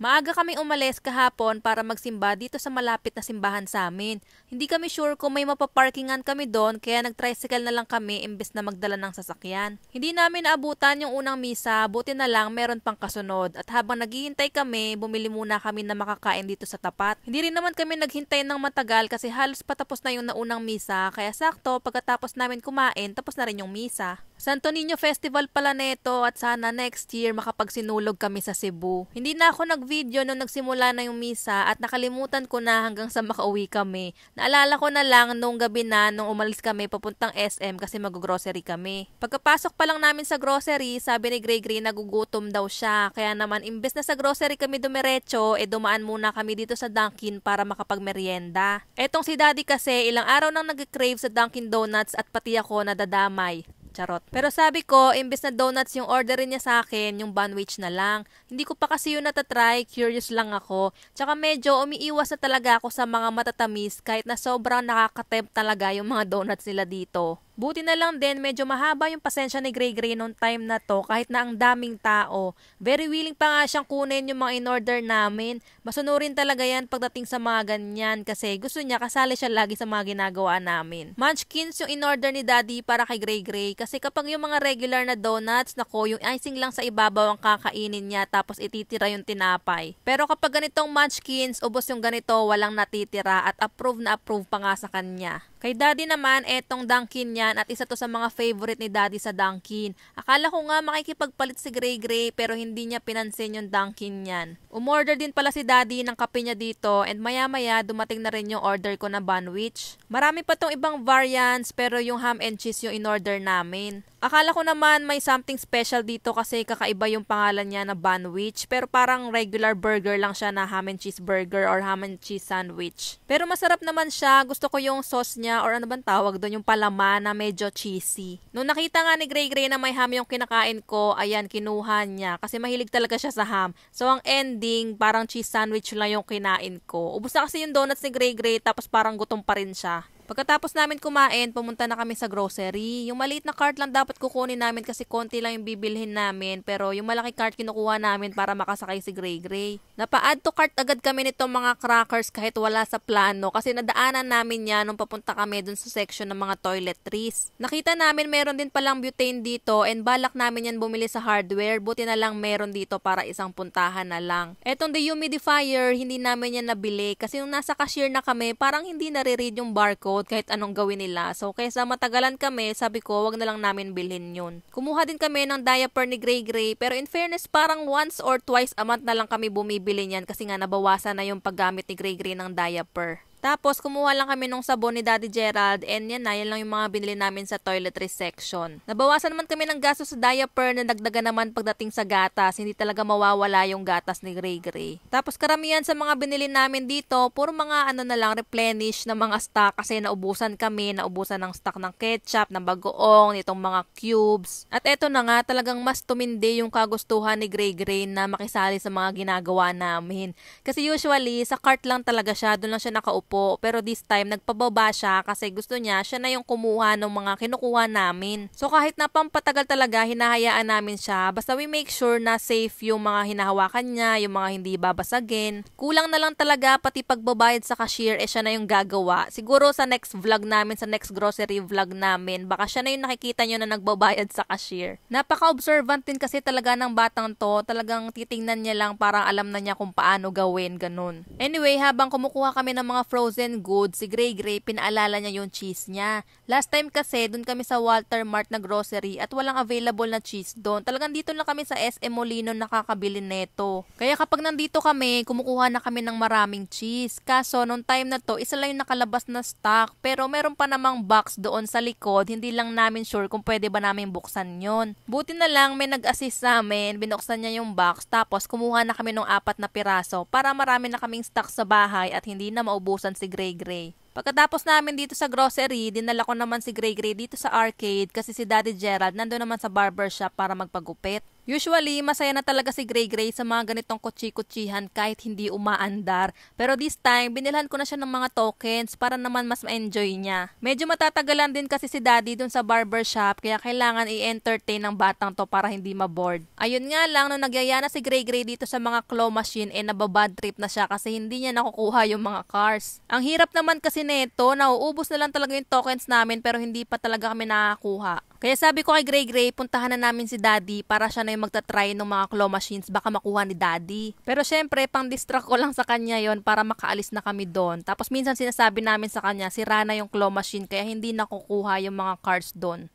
Maaga kaming umalis kahapon para magsimba dito sa malapit na simbahan sa amin. Hindi kami sure kung may mapaparkingan kami doon kaya nag-tricycle na lang kami imbes na magdala ng sasakyan. Hindi namin naabutan yung unang misa, buti na lang meron pang kasunod at habang naghihintay kami, bumili muna kami na makakain dito sa tapat. Hindi rin naman kami naghintay ng matagal kasi halos patapos na yung naunang misa kaya sakto pagkatapos namin kumain tapos na rin yung misa. Santo Niño Festival pala neto at sana next year makapagsinulog kami sa Cebu. Hindi na ako nag-video nung nagsimula na yung misa at nakalimutan ko na hanggang sa makauwi kami. Naalala ko na lang nung gabi na nung umalis kami papuntang SM kasi mag-grocery kami. Pagkapasok pa lang namin sa grocery, sabi ni Gray Gray nagugutom daw siya. Kaya naman imbes na sa grocery kami dumiretso, eh dumaan muna kami dito sa Dunkin para makapagmerienda. Etong si Daddy kasi ilang araw nang nag-crave sa Dunkin Donuts at pati ako nadadamay. Charot. Pero sabi ko, imbes na donuts yung orderin niya sa akin, yung banwich na lang. Hindi ko pa kasi yun natatry, curious lang ako. Tsaka medyo umiiwas na talaga ako sa mga matatamis kahit na sobrang nakakatempt talaga yung mga donuts nila dito. Buti na lang din, medyo mahaba yung pasensya ni Gray Gray noong time na to kahit na ang daming tao. Very willing pa nga siyang kunin yung mga in-order namin. Masunurin talaga yan pagdating sa mga ganyan kasi gusto niya kasali siya lagi sa mga ginagawa namin. Munchkins yung in-order ni Daddy para kay Gray Gray kasi kapag yung mga regular na donuts, nako yung icing lang sa ibabaw ang kakainin niya tapos ititira yung tinapay. Pero kapag ganitong munchkins, ubos yung ganito, walang natitira at approve na approve pa nga sa kanya. Kay Daddy naman, etong Dunkin yan at isa to sa mga favorite ni Daddy sa Dunkin. Akala ko nga makikipagpalit si Gray Gray pero hindi niya pinansin yung Dunkin yan. Umorder din pala si Daddy ng kape niya dito and maya maya dumating na rin yung order ko na banwich. Marami pa tong ibang variants pero yung ham and cheese yung in-order namin. Akala ko naman may something special dito kasi kakaiba yung pangalan niya na banwich pero parang regular burger lang siya na ham and cheese burger or ham and cheese sandwich. Pero masarap naman siya. Gusto ko yung sauce niya or ano bang tawag doon yung palaman na medyo cheesy. Nung nakita nga ni Gray Gray na may ham yung kinakain ko, ayan kinuha niya kasi mahilig talaga siya sa ham. So ang ending parang cheese sandwich lang yung kinain ko. Ubus na kasi yung donuts ni Gray Gray tapos parang gutom pa rin siya. Pagkatapos namin kumain, pumunta na kami sa grocery. Yung maliit na cart lang dapat kukunin namin kasi konti lang yung bibilhin namin. Pero yung malaki cart kinukuha namin para makasakay si Gray Gray. Napa-add to cart agad kami nitong mga crackers kahit wala sa plano kasi nadaanan namin yan nung papunta kami dun sa section ng mga toiletries. Nakita namin meron din palang butane dito and balak namin yan bumili sa hardware. Buti na lang meron dito para isang puntahan na lang. Etong dehumidifier, hindi namin yan nabili kasi nung nasa cashier na kami, parang hindi nare-read yung barcode load kahit anong gawin nila. So, kaysa matagalan kami, sabi ko, wag na lang namin bilhin yun. Kumuha din kami ng diaper ni Gray Gray, pero in fairness, parang once or twice a month na lang kami bumibili niyan kasi nga nabawasan na yung paggamit ni Gray Gray ng diaper. Tapos, kumuha lang kami nung sabon ni Daddy Gerald and yan na, yan lang yung mga binili namin sa toiletries section. Nabawasan naman kami ng gasto sa diaper na dagdagan naman pagdating sa gatas. Hindi talaga mawawala yung gatas ni Gray Gray. Tapos, karamihan sa mga binili namin dito, puro mga ano na lang, replenish na mga stock kasi naubusan kami, naubusan ng stock ng ketchup, ng bagoong, nitong mga cubes. At eto na nga, talagang mas tumindi yung kagustuhan ni Gray Gray na makisali sa mga ginagawa namin. Kasi usually, sa cart lang talaga siya, doon lang siya nakaupo po. Pero this time, nagpababa siya kasi gusto niya, siya na yung kumuha ng mga kinukuha namin. So kahit na pampatagal talaga, hinahayaan namin siya. Basta we make sure na safe yung mga hinahawakan niya, yung mga hindi babasagin. Kulang na lang talaga pati pagbabayad sa cashier, eh siya na yung gagawa. Siguro sa next vlog namin, sa next grocery vlog namin, baka siya na yung nakikita nyo na nagbabayad sa cashier. Napaka-observant din kasi talaga ng batang to. Talagang titingnan niya lang parang alam na niya kung paano gawin, ganun. Anyway, habang kumukuha kami ng mga frozen goods, si Gray Gray, pinaalala niya yung cheese niya. Last time kasi, dun kami sa Walter Mart na grocery at walang available na cheese doon. Talagang dito lang kami sa SM Molino nakakabili neto. Kaya kapag nandito kami, kumukuha na kami ng maraming cheese. Kaso, nung time na to, isa lang yung nakalabas na stock. Pero meron pa namang box doon sa likod. Hindi lang namin sure kung pwede ba namin buksan yon. Buti na lang may nag-assist sa amin, binuksan niya yung box, tapos kumuha na kami ng apat na piraso para marami na kaming stock sa bahay at hindi na maubusan si Gray Gray. Pagkatapos namin dito sa grocery, dinala ko naman si Gray Gray dito sa arcade kasi si Daddy Gerald nando naman sa barbershop para magpagupit. Usually, masaya na talaga si Gray Gray sa mga ganitong kutsi-kutsihan kahit hindi umaandar. Pero this time, binilhan ko na siya ng mga tokens para naman mas ma-enjoy niya. Medyo matatagalan din kasi si Daddy dun sa barbershop kaya kailangan i-entertain ng batang to para hindi ma-bored. Ayun nga lang, nung nagyaya na si Gray Gray dito sa mga claw machine, eh nababad trip na siya kasi hindi niya nakukuha yung mga cars. Ang hirap naman kasi nito, nauubos na lang talaga yung tokens namin pero hindi pa talaga kami nakakuha. Kaya sabi ko kay Gray Gray, puntahan na namin si Daddy para siya na magta-try ng mga claw machines baka makuha ni Daddy. Pero syempre, pang distract ko lang sa kanya yon para makaalis na kami doon. Tapos minsan sinasabi namin sa kanya, sira na yung claw machine kaya hindi nakukuha yung mga cards doon.